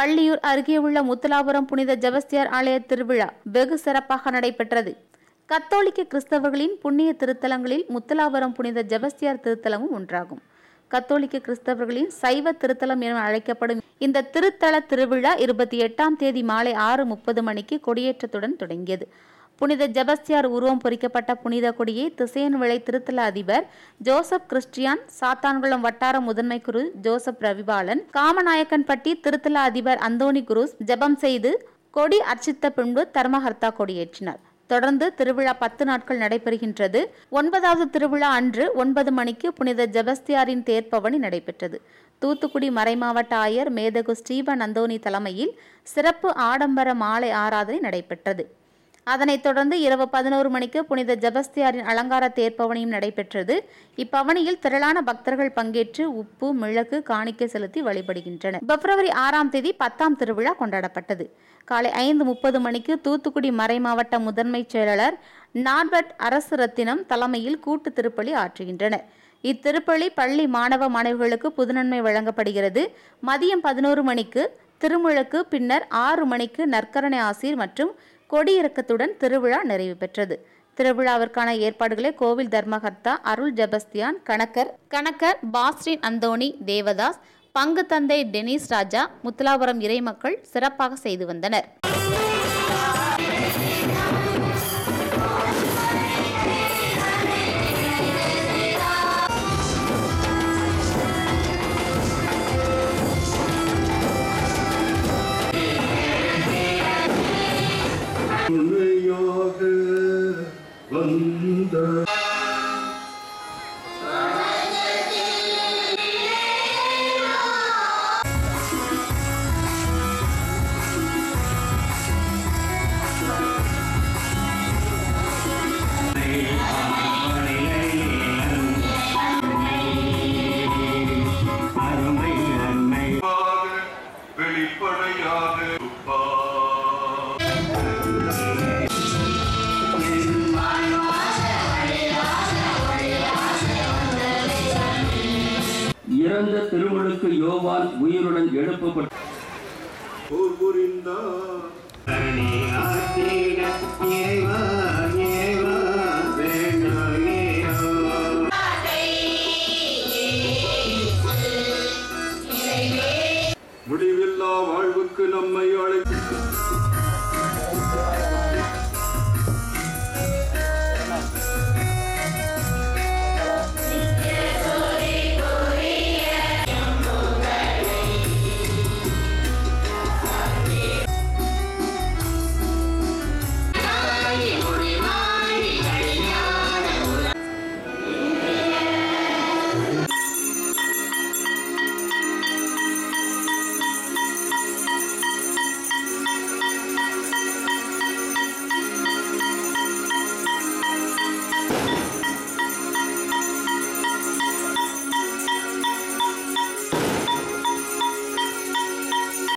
வள்ளியூர் அருகே உள்ள முத்துலாபுரம் புனித ஜெபஸ்தியார் ஆலய திருவிழா வெகு சிறப்பாக நடைபெற்றது. கத்தோலிக்க கிறிஸ்தவர்களின் புண்ணிய திருத்தலங்களில் முத்துலாபுரம் புனித ஜெபஸ்தியார் திருத்தலமும் ஒன்றாகும். கத்தோலிக்க கிறிஸ்தவர்களின் சைவ திருத்தலம் என அழைக்கப்படும் இந்த திருத்தல திருவிழா இருபத்தி எட்டாம் தேதி மாலை ஆறு முப்பது மணிக்கு கொடியேற்றத்துடன் தொடங்கியது. புனித ஜெபஸ்தியார் உருவம் பொறிக்கப்பட்ட புனித கொடியை திசையன் விளை திருத்தல அதிபர் ஜோசப் கிறிஸ்டியான் சாத்தான்குளம் வட்டார முதன்மை குரு ஜோசப் ரவிபாலன் காமநாயக்கன்பட்டி திருத்தல அதிபர் அந்தோணி குருஸ் ஜெபம் செய்து கொடி அர்ச்சித்த பின்பு தர்மஹர்த்தா கொடியேற்றினார். தொடர்ந்து திருவிழா பத்து நாட்கள் நடைபெறுகின்றது. ஒன்பதாவது திருவிழா அன்று ஒன்பது மணிக்கு புனித ஜெபஸ்தியாரின் தேர்ப்பவனி நடைபெற்றது. தூத்துக்குடி மறைமாவட்ட ஆயர் மேதகு ஸ்ரீவன் அந்தோனி தலைமையில் சிறப்பு ஆடம்பர மாலை ஆராதனை நடைபெற்றது. அதனைத் தொடர்ந்து இரவு பதினோரு மணிக்கு புனித ஜபஸ்தியாரின் அலங்கார தேர்ப்பவனியும் நடைபெற்றது. இப்பவனியில் திரளான பக்தர்கள் பங்கேற்று உப்பு மிளகு காணிக்கை செலுத்தி வழிபடுகின்றனர். பிப்ரவரி ஆறாம் தேதி பத்தாம் திருவிழா கொண்டாடப்பட்டது. காலை ஐந்து முப்பது மணிக்கு தூத்துக்குடி மறை மாவட்ட முதன்மைச் செயலாளர் நார்பர்ட் அரசு ரத்தினம் தலைமையில் கூட்டு திருப்பலி ஆற்றுகின்றனர். இத்திருப்பலி பள்ளி மாணவ மாணவிகளுக்கு புதுநன்மை வழங்கப்படுகிறது. மதியம் பதினோரு மணிக்கு திருமுழுக்கு பின்னர் ஆறு மணிக்கு நற்கரணை ஆசீர் மற்றும் கொடியிறக்கத்துடன் திருவிழா நிறைவு பெற்றது. திருவிழாவிற்கான ஏற்பாடுகளை கோவில் தர்மகர்த்தா அருள் ஜபஸ்தியான் கணக்கர் கணக்கர் பாஸ்ரின் அந்தோணி தேவதாஸ் பங்கு தந்தை டெனிஸ் ராஜா முத்துலாபுரம் இறைமக்கள் சிறப்பாக செய்து வந்தனர். 먹을 원다 இறந்த திருமுழுக்கு யோவான் உயிருடன் எழுப்பப்பட்ட முடிவில்லா வாழ்வுக்கு நம்மை அழைக்கும்